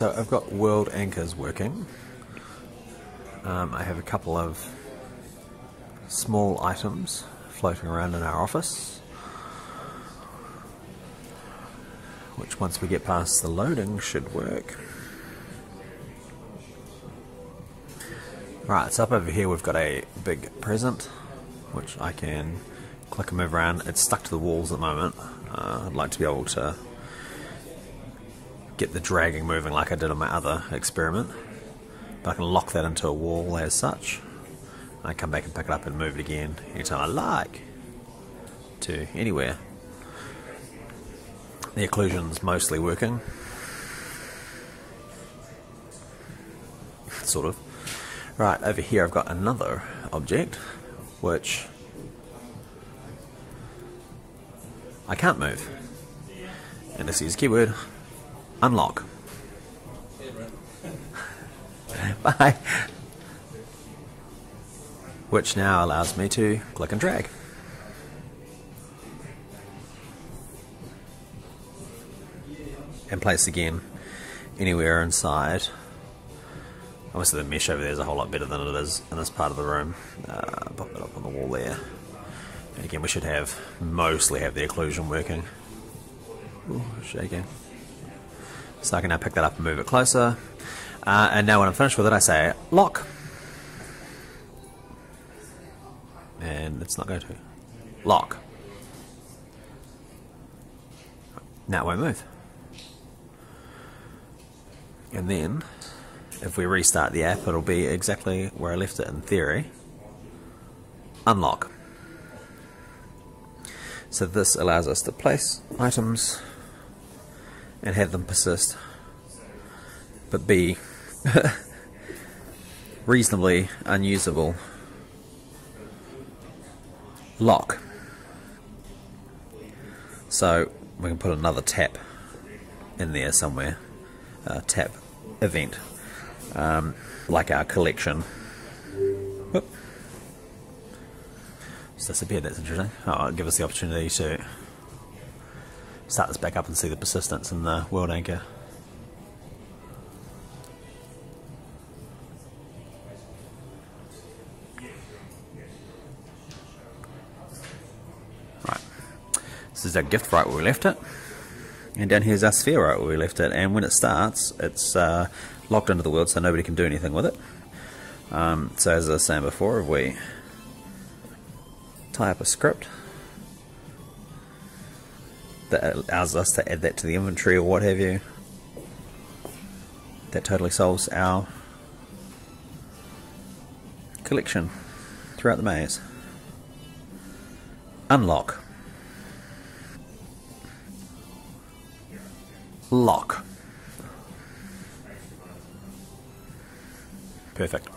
So I've got world anchors working. Um, I have a couple of small items floating around in our office, which once we get past the loading should work. Right, so up over here we've got a big present, which I can click and move around. It's stuck to the walls at the moment. Uh, I'd like to be able to get the dragging moving like I did on my other experiment. But I can lock that into a wall as such. I come back and pick it up and move it again anytime I like to anywhere. The occlusion's mostly working. Sort of. Right, over here I've got another object which I can't move. And this is keyword unlock. Bye. Which now allows me to click and drag. And place again anywhere inside. Obviously the mesh over there is a whole lot better than it is in this part of the room. Uh, pop that up on the wall there. And again we should have, mostly have the occlusion working. Ooh, shaking. So I can now pick that up and move it closer. Uh, and now when I'm finished with it, I say lock. And it's not going to. Lock. Now it won't move. And then, if we restart the app, it'll be exactly where I left it in theory. Unlock. So this allows us to place items and have them persist, but be reasonably unusable. Lock. So we can put another tap in there somewhere. Uh, tap event, um, like our collection. Whoop. Just disappeared. That's interesting. Oh, it'll give us the opportunity to start this back up and see the persistence in the world anchor. Right, this is our gift right where we left it. And down here's our sphere right where we left it. And when it starts, it's uh, locked into the world so nobody can do anything with it. Um, so as I was saying before, if we tie up a script that allows us to add that to the inventory or what have you. That totally solves our collection throughout the maze. Unlock. Lock. Perfect.